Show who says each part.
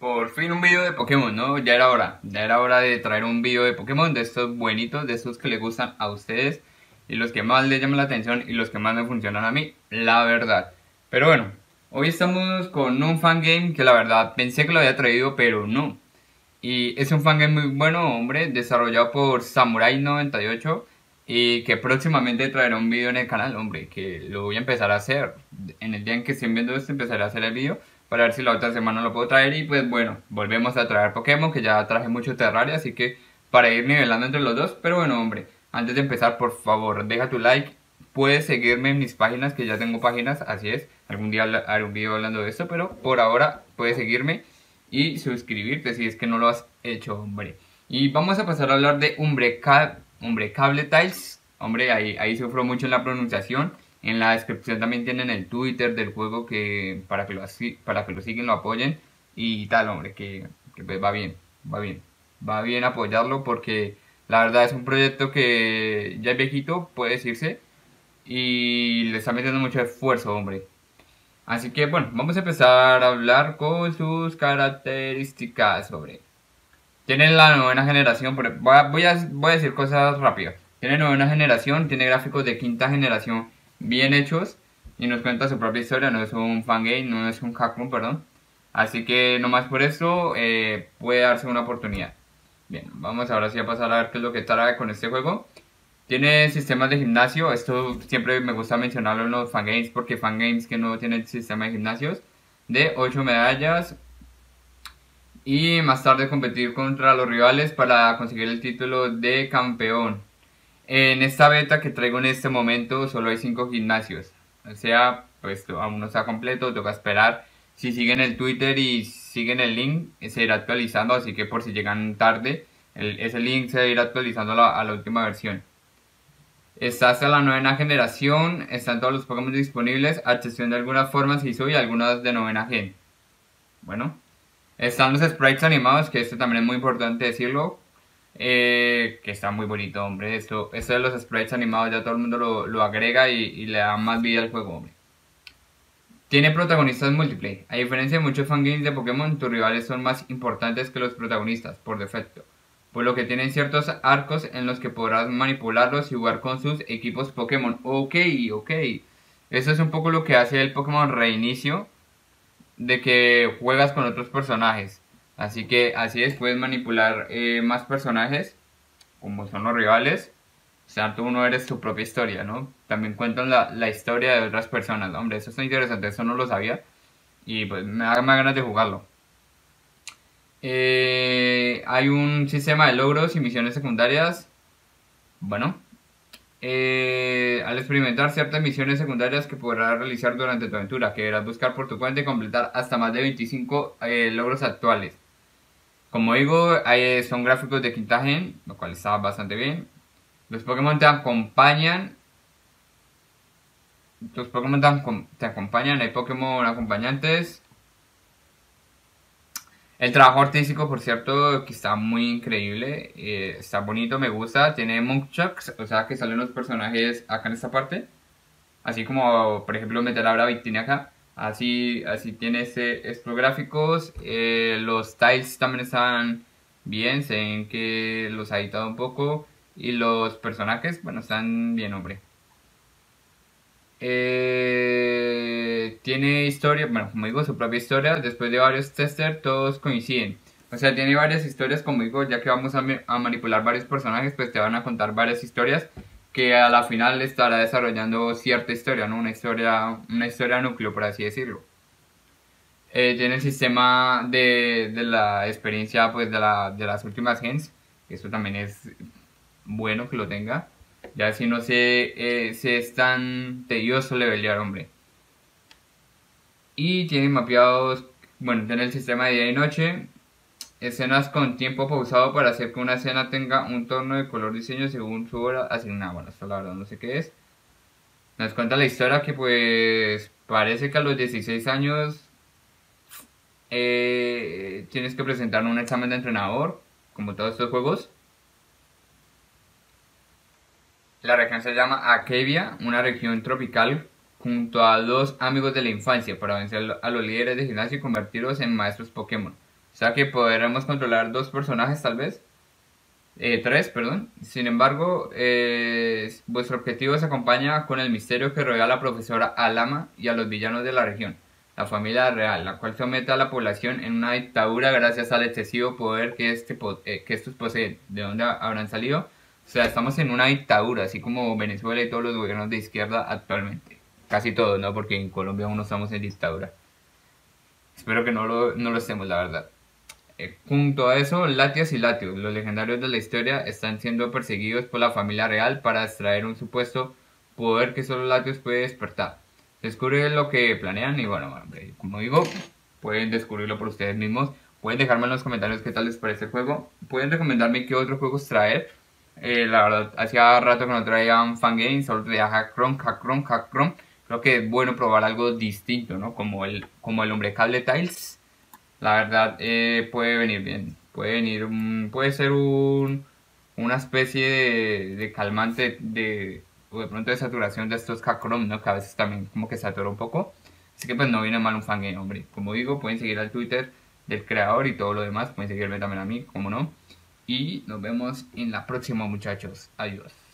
Speaker 1: Por fin un video de Pokémon, ¿no? Ya era hora, ya era hora de traer un video de Pokémon, de estos buenitos, de estos que les gustan a ustedes y los que más les llaman la atención y los que más me funcionan a mí, la verdad. Pero bueno, hoy estamos con un fangame que la verdad pensé que lo había traído, pero no. Y es un fangame muy bueno, hombre, desarrollado por Samurai98 y que próximamente traerá un video en el canal, hombre, que lo voy a empezar a hacer. En el día en que estén viendo esto empezaré a hacer el video para ver si la otra semana lo puedo traer. Y pues bueno, volvemos a traer Pokémon que ya traje mucho Terraria, así que para ir nivelando entre los dos, pero bueno hombre, antes de empezar por favor deja tu like, puedes seguirme en mis páginas que ya tengo páginas, así es, algún día haré un video hablando de esto, pero por ahora puedes seguirme y suscribirte si es que no lo has hecho hombre. Y vamos a pasar a hablar de Umbre, Cable Tiles, hombre ahí, ahí sufro mucho en la pronunciación en la descripción también tienen el Twitter del juego que para que lo, para que lo siguen, lo apoyen y tal, hombre, que, pues va bien, va bien. Va bien apoyarlo porque la verdad es un proyecto que ya es viejito, puede decirse, y le está metiendo mucho esfuerzo, hombre. Así que bueno, vamos a empezar a hablar con sus características sobre. Tiene la novena generación, voy a, voy a, voy a decir cosas rápidas. Tiene novena generación, tiene gráficos de quinta generación bien hechos y nos cuenta su propia historia, no es un fangame, no es un hackroom, perdón. Así que nomás por eso eh, puede darse una oportunidad. Bien, vamos ahora sí a pasar a ver qué es lo que trae con este juego. Tiene sistemas de gimnasio, esto siempre me gusta mencionarlo en los fangames porque fangames que no tienen sistema de gimnasios. De 8 medallas, y más tarde competir contra los rivales para conseguir el título de campeón. En esta beta que traigo en este momento solo hay 5 gimnasios. O sea, pues aún no está completo, toca esperar. Si siguen el Twitter y siguen el link, se irá actualizando, así que por si llegan tarde, ese link se irá actualizando a la, última versión. Está hasta la novena generación, están todos los Pokémon disponibles, a excepción de algunas formas hizo y algunas de novena gen. Bueno, están los sprites animados, que esto también es muy importante decirlo, eh, que está muy bonito, hombre. Esto, esto de los sprites animados ya todo el mundo lo, agrega y, le da más vida al juego, hombre. Tiene protagonistas múltiples. A diferencia de muchos fangames de Pokémon, tus rivales son más importantes que los protagonistas, por defecto. Por lo que tienen ciertos arcos en los que podrás manipularlos y jugar con sus equipos Pokémon. Ok, ok. Eso es un poco lo que hace el Pokémon reinicio. De que juegas con otros personajes. Así que así es, puedes manipular eh, más personajes, como son los rivales. O sea, tú no eres tu propia historia, ¿no? También cuentan la, historia de otras personas. Hombre, eso está interesante, eso no lo sabía. Y pues me da más ganas de jugarlo. Eh, hay un sistema de logros y misiones secundarias. Bueno, eh, al experimentar ciertas misiones secundarias que podrás realizar durante tu aventura, que deberás buscar por tu cuenta y completar hasta más de 25 logros actuales. Como digo, son gráficos de quinta gen, lo cual está bastante bien. Los Pokémon te acompañan. Los Pokémon te, acompañan, hay Pokémon acompañantes. El trabajo artístico, por cierto, que está muy increíble. Eh, está bonito, me gusta. Tiene Munkchucks, o sea que salen los personajes acá en esta parte. Así como, por ejemplo, meter a Victini acá. Así, así tiene este, estos gráficos. Eh, los tiles también están bien, se ven que los ha editado un poco. Y los personajes, bueno, están bien, hombre. Eh, tiene historia, bueno, como digo, su propia historia. Después de varios testers, todos coinciden. O sea, tiene varias historias, como digo, ya que vamos a manipular varios personajes, pues te van a contar varias historias que a la final estará desarrollando cierta historia, ¿no? Una historia, una historia núcleo, por así decirlo. Eh, tiene el sistema de, de, la experiencia pues, de, la, de las últimas gens, eso también es bueno que lo tenga. Ya si no se, eh, se es tan tedioso levelear, hombre. Y tiene mapeados, bueno, tiene el sistema de día y noche, escenas con tiempo pausado para hacer que una escena tenga un tono de color diseño según su hora asignada. Bueno, esto la verdad no sé qué es. Nos cuenta la historia que pues parece que a los 16 años eh, tienes que presentar un examen de entrenador, como todos estos juegos. La región se llama Akevia, una región tropical junto a dos amigos de la infancia para vencer a los líderes de gimnasio y convertirlos en maestros Pokémon. O sea que podremos controlar dos personajes tal vez. Eh, tres, perdón. Sin embargo, eh, vuestro objetivo se acompaña con el misterio que rodea a la profesora Alama y a los villanos de la región. La familia real, la cual somete a la población en una dictadura gracias al excesivo poder que, este, eh, que estos poseen. ¿De dónde habrán salido? O sea, estamos en una dictadura, así como Venezuela y todos los gobiernos de izquierda actualmente. Casi todos, ¿no? Porque en Colombia aún no estamos en dictadura. Espero que no lo, no lo estemos, la verdad. Eh, junto a eso, Latios y Latios, los legendarios de la historia, están siendo perseguidos por la familia real para extraer un supuesto poder que solo Latios puede despertar. Descubre lo que planean y bueno, como digo, pueden descubrirlo por ustedes mismos. Pueden dejarme en los comentarios qué tal les parece el juego. Pueden recomendarme qué otros juegos traer. Eh, la verdad, hacía rato que no traían fangames, solo traía Hackron, Hackron, Hackron. Creo que es bueno probar algo distinto, ¿no? Como el, como el hombre cable tiles la verdad eh, puede venir bien. Puede venir, puede ser un, una especie de, calmante de, o de pronto de saturación de estos Kakrom, ¿no? Que a veces también como que satura un poco. Así que pues no viene mal un fangame, hombre. Como digo, pueden seguir al Twitter del creador y todo lo demás. Pueden seguirme también a mí, como no. Y nos vemos en la próxima, muchachos. Adiós.